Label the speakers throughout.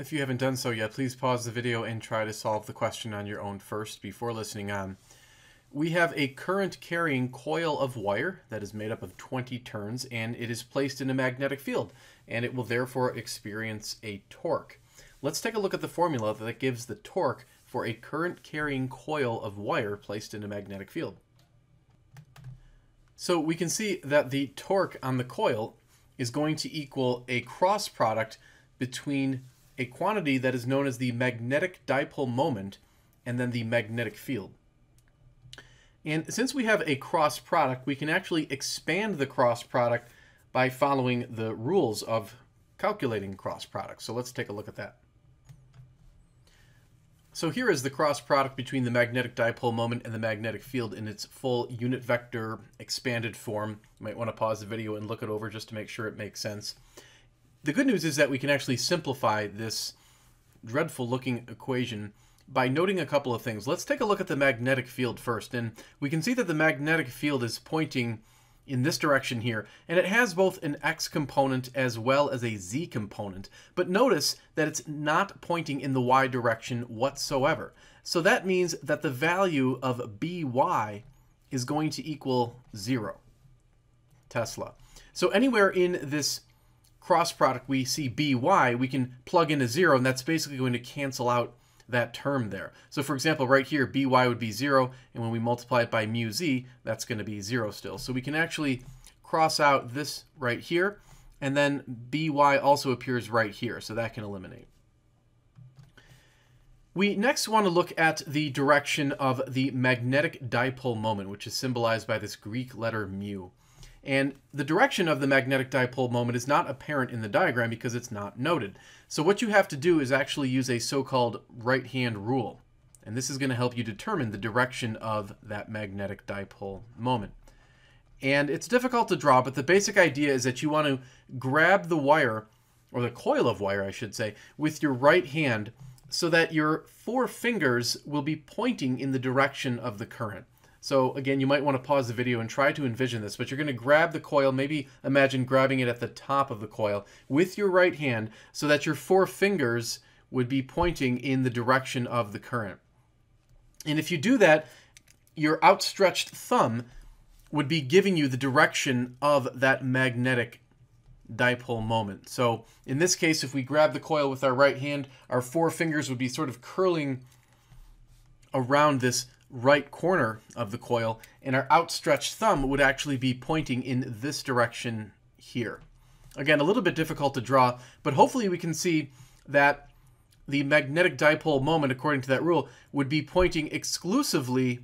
Speaker 1: If you haven't done so yet, please pause the video and try to solve the question on your own first before listening on. We have a current carrying coil of wire that is made up of 20 turns and it is placed in a magnetic field and it will therefore experience a torque. Let's take a look at the formula that gives the torque for a current carrying coil of wire placed in a magnetic field. So we can see that the torque on the coil is going to equal a cross product between a quantity that is known as the magnetic dipole moment and then the magnetic field. And since we have a cross product, we can actually expand the cross product by following the rules of calculating cross products. So let's take a look at that. So here is the cross product between the magnetic dipole moment and the magnetic field in its full unit vector expanded form. You might want to pause the video and look it over just to make sure it makes sense. The good news is that we can actually simplify this dreadful looking equation by noting a couple of things. Let's take a look at the magnetic field first. And we can see that the magnetic field is pointing in this direction here, and it has both an x component as well as a z component. But notice that it's not pointing in the y direction whatsoever. So that means that the value of by is going to equal 0 Tesla. So anywhere in this cross product we see by, we can plug in a 0, and that's basically going to cancel out that term there. So for example, right here, by would be 0, and when we multiply it by mu z, that's going to be 0 still. So we can actually cross out this right here, and then by also appears right here, so that can eliminate. We next want to look at the direction of the magnetic dipole moment, which is symbolized by this Greek letter mu. And the direction of the magnetic dipole moment is not apparent in the diagram because it's not noted. So what you have to do is actually use a so-called right-hand rule. And this is going to help you determine the direction of that magnetic dipole moment. And it's difficult to draw, but the basic idea is that you want to grab the wire, or the coil of wire, I should say, with your right hand so that your four fingers will be pointing in the direction of the current. So again, you might want to pause the video and try to envision this, but you're going to grab the coil, maybe imagine grabbing it at the top of the coil with your right hand so that your four fingers would be pointing in the direction of the current. And if you do that, your outstretched thumb would be giving you the direction of that magnetic dipole moment. So in this case, if we grab the coil with our right hand, our four fingers would be sort of curling around this right corner of the coil, and our outstretched thumb would actually be pointing in this direction here. Again, a little bit difficult to draw, but hopefully we can see that the magnetic dipole moment, according to that rule, would be pointing exclusively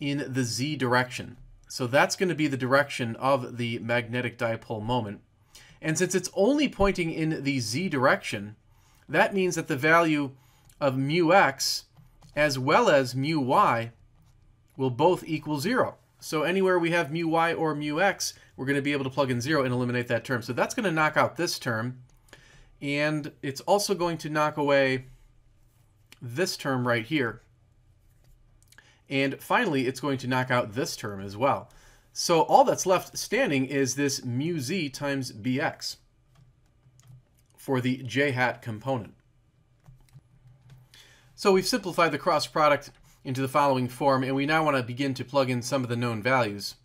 Speaker 1: in the z direction. So that's going to be the direction of the magnetic dipole moment. And since it's only pointing in the z direction, that means that the value of mu x as well as mu y will both equal 0. So anywhere we have mu y or mu x, we're going to be able to plug in 0 and eliminate that term. So that's going to knock out this term. And it's also going to knock away this term right here. And finally, it's going to knock out this term as well. So all that's left standing is this mu z times bx for the j hat component. So we've simplified the cross product into the following form, and we now want to begin to plug in some of the known values.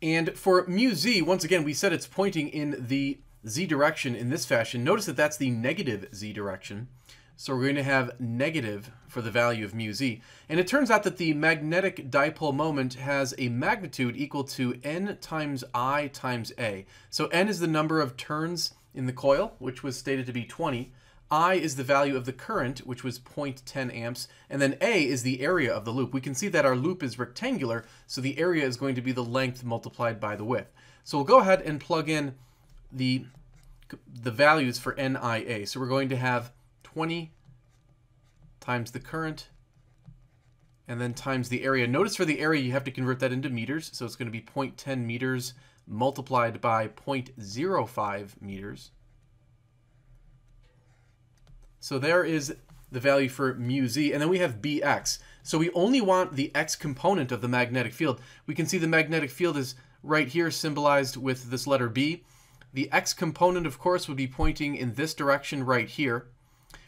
Speaker 1: And for mu z, once again, we said it's pointing in the z direction in this fashion. Notice that that's the negative z direction. So we're going to have negative for the value of mu z. And it turns out that the magnetic dipole moment has a magnitude equal to n times i times a. So n is the number of turns in the coil, which was stated to be 20. I is the value of the current, which was 0.10 amps, and then A is the area of the loop. We can see that our loop is rectangular, so the area is going to be the length multiplied by the width. So we'll go ahead and plug in the, the values for NIA. So we're going to have 20 times the current, and then times the area. Notice for the area, you have to convert that into meters, so it's going to be 0.10 meters multiplied by 0.05 meters. So there is the value for mu z, and then we have bx. So we only want the x component of the magnetic field. We can see the magnetic field is right here symbolized with this letter b. The x component, of course, would be pointing in this direction right here.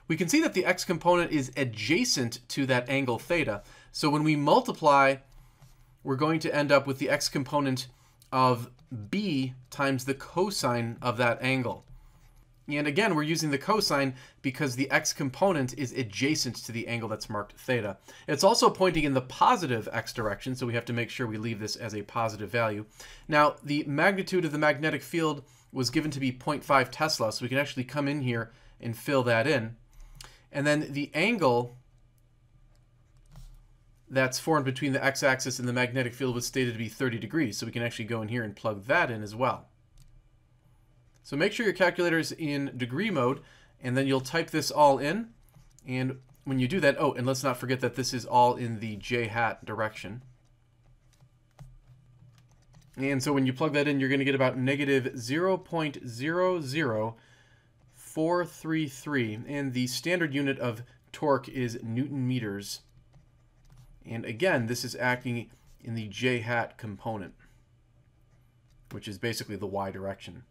Speaker 1: We can see that the x component is adjacent to that angle theta. So when we multiply, we're going to end up with the x component of b times the cosine of that angle. And again, we're using the cosine because the x component is adjacent to the angle that's marked theta. It's also pointing in the positive x direction, so we have to make sure we leave this as a positive value. Now, the magnitude of the magnetic field was given to be 0.5 Tesla, so we can actually come in here and fill that in. And then the angle that's formed between the x-axis and the magnetic field was stated to be 30 degrees, so we can actually go in here and plug that in as well. So make sure your calculator is in degree mode, and then you'll type this all in. And when you do that, oh, and let's not forget that this is all in the j hat direction. And so when you plug that in, you're going to get about negative 0.00433. And the standard unit of torque is Newton meters. And again, this is acting in the j hat component, which is basically the y direction.